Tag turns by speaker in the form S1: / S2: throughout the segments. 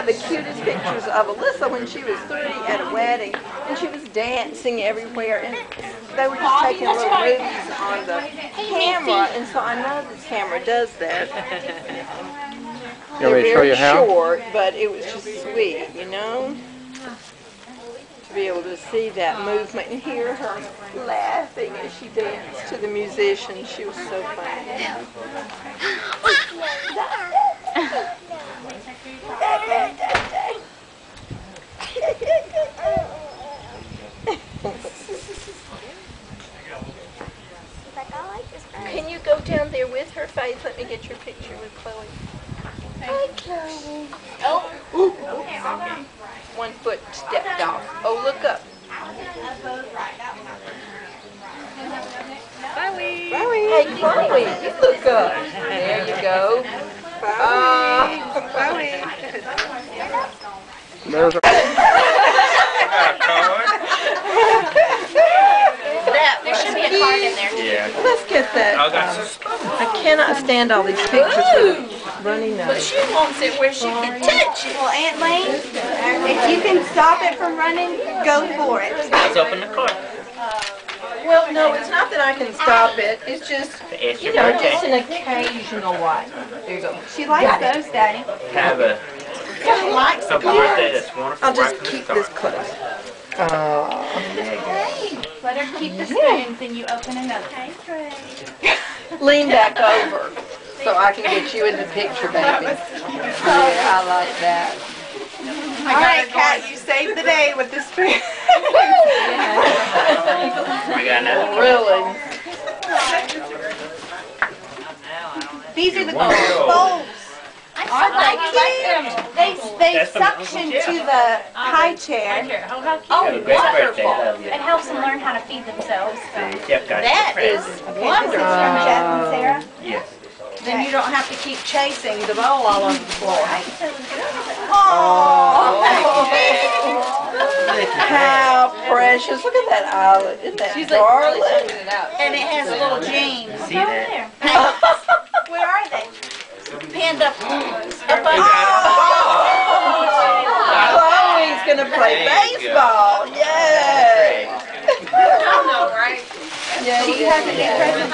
S1: have the cutest pictures of Alyssa when she was three at a wedding, and she was dancing everywhere, and they were just taking little movies on the camera, and so I know this camera does that.
S2: You want me to
S1: They're
S2: show you
S1: very
S2: how?
S1: short, but it was just sweet, you know? To be able to see that movement and hear her laughing as she danced to the musicians. She was so funny. Can you go down there with her, Faith? Let me get your picture with Chloe. Hi, Chloe. Oh. Ooh. Okay. One foot stepped off. Oh, look up. Chloe. Hey, Chloe, you look up. There you go. Ah.
S2: There's a,
S3: There should be a card in there.
S4: Yeah.
S1: Let's get that.
S4: I got
S1: um,
S4: some.
S1: I cannot stand all these pictures with a runny nose.
S3: She wants it where she can touch it.
S5: Well, Aunt Lane, if you can stop it from running, go for it.
S4: Let's open the card.
S1: Well, no, it's not that I can stop it. It's just,
S4: It's
S1: you know,
S4: birthday.
S1: just an occasional one. There you go.
S5: She likes those, Daddy.
S4: Have a
S5: She likes
S4: happy birthday. That's wonderful.
S1: I'll just
S4: right
S1: keep this
S4: start.
S1: close. Oh,
S5: Let her keep the spoon, then you open another.
S1: Lean back over so I can get you in the picture, baby. Yeah, I like that.
S5: All right, Kat, you saved the day with the spoon.
S4: We got another.
S1: Really?
S5: These are the
S4: One year old.
S5: bowls.
S3: I like them.
S5: They, they
S4: That's from
S5: suction
S4: Jeff.
S5: to the um, high chair.
S3: Oh, how cute.
S4: Have a great birthday.
S1: wonderful.
S4: You.
S5: It helps them learn how to feed themselves.
S4: See, Jeff got
S3: That
S4: you
S3: is
S4: present.
S5: This is
S3: wonderful.
S5: from Jeff and Sarah.
S4: Yes.
S1: Then you don't have to keep chasing the bowl all over the floor. Oh, oh. Oh, how precious. Look at that island. Isn't that darling?
S5: And it has a little James.
S4: See that?
S5: Where are they?
S3: Pinned up.
S1: Chloe's gonna play baseball. Yay! Yeah,
S5: Do you have any presents?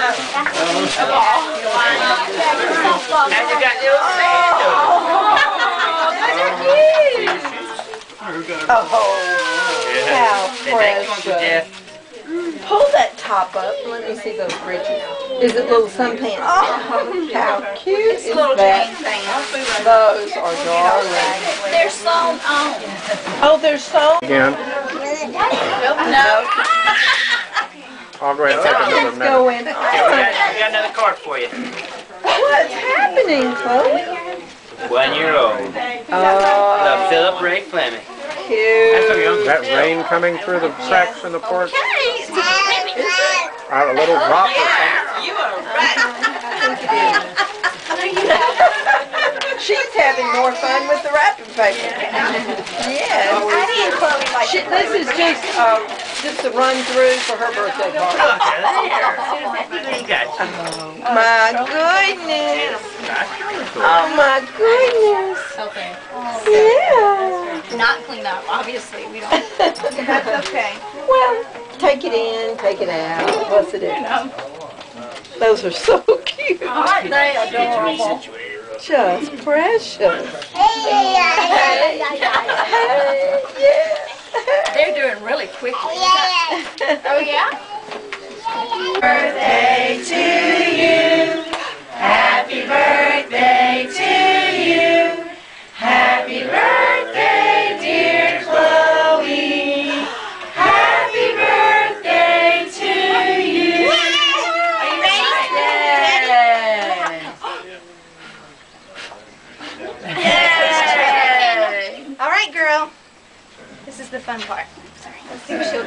S4: And you got little.
S1: Oh, how
S4: Say thank you, Uncle
S1: precious. Pull that top up. Let me see those britches. Is it little sun pants? Oh, how cute is that? Those are darling.
S3: They're sewn on.
S1: Oh, they're so.
S2: again,
S1: No.
S2: I'll go ahead and take another
S1: Let's go in.
S4: We
S1: Oh,
S4: got, we got another card for you.
S1: what's happening, Chloe?
S4: One year old. Oh. Love
S1: Oh,
S4: Philip Ray Fleming.
S1: Cute.
S4: our young
S2: Is that rain coming through the cracks in the porch? Uh, a little drop or something?
S3: You are right.
S1: She's having more fun with the wrapping paper. Yes.
S5: Addie and Chloe like
S1: She, this is just, uh, just a run through for her birthday party.
S4: Look at there. He got you.
S1: My goodness. Oh my goodness.
S3: Okay.
S1: Yeah.
S3: Not clean up, obviously. We don't.
S5: That's okay.
S1: Well, take it in, take it out. What's the difference? Those are so cute.
S3: Aren't they adorable?
S1: Just precious. Hey, yeah.
S3: They're doing really quickly. Oh, yeah?
S5: Birthday to you. Happy birthday right, girl. This is the fun part. Sorry. Let's see what she'll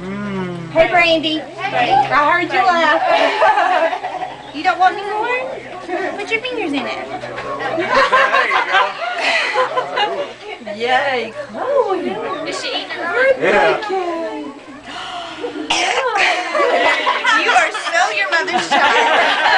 S5: mm. Hey, Brandy. I heard you laugh. you don't want any more? Put your fingers in it.
S1: Yay, Chloe.
S3: Is she eating her?
S2: Yeah.
S5: You are so your mother's child.
S1: She not.